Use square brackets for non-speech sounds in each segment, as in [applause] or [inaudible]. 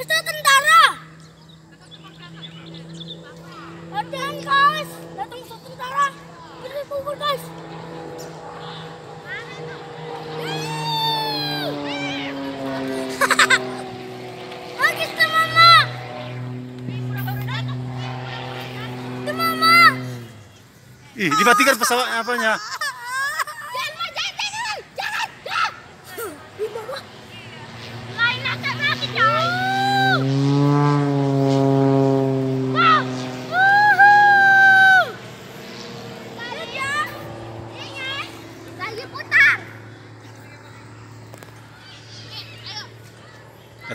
Bisa tentara. Latihan guys, datang bisa tentara. beri kubur guys. Ih, dimatikan pesawat apanya?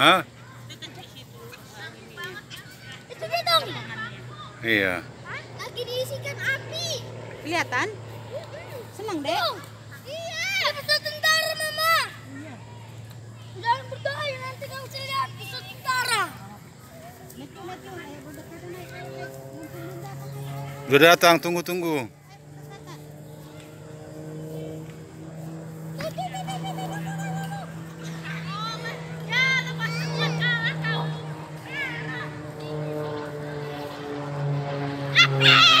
Hah? Itu dia dong. Iya. Lagi diisikan api. Kelihatan? Senang deh. Iya. Bisa tentara mama. Iya. Jangan berdaya nanti kamu cerian bisa tentara. Sudah datang, tunggu-tunggu. Yeah! [laughs]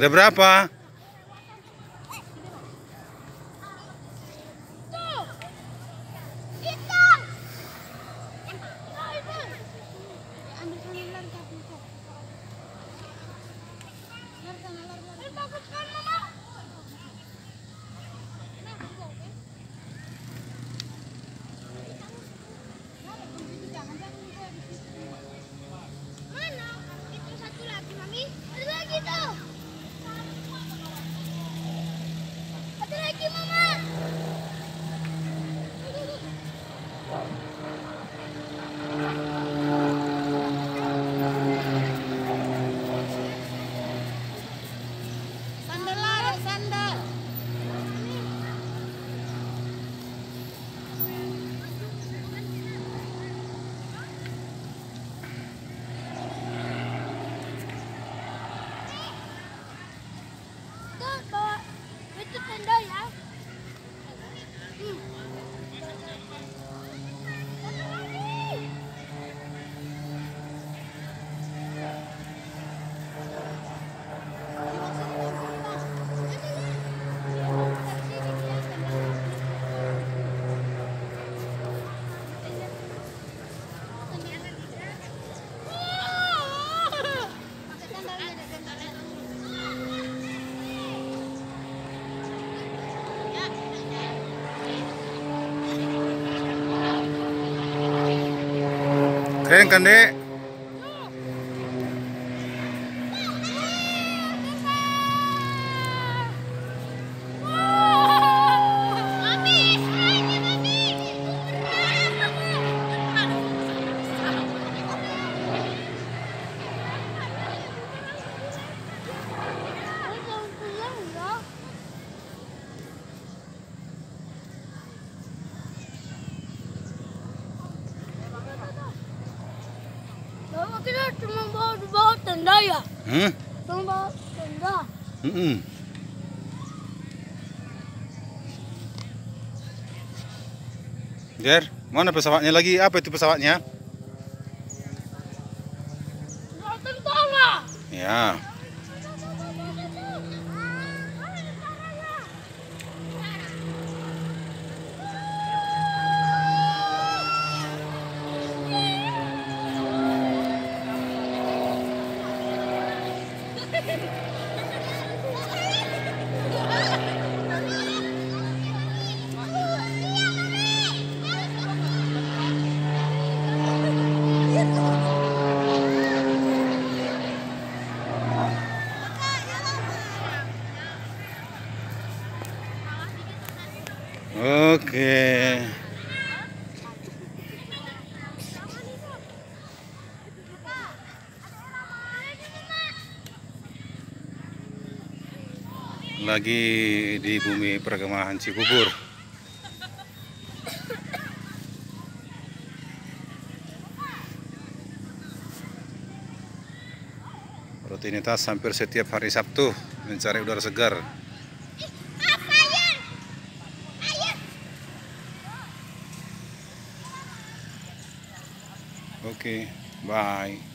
Ada berapa? Train कंधे cuma bawa di bawah tenda ya? Hmm? Cuma bawa tenda. Mm-mm. Ger, mana pesawatnya lagi? Apa itu pesawatnya? Bawa tentara. Ya. Yay! [laughs] Lagi di bumi perkemahan Cibubur. Rutinitas hampir setiap hari Sabtu mencari udara segar. Oke, bye.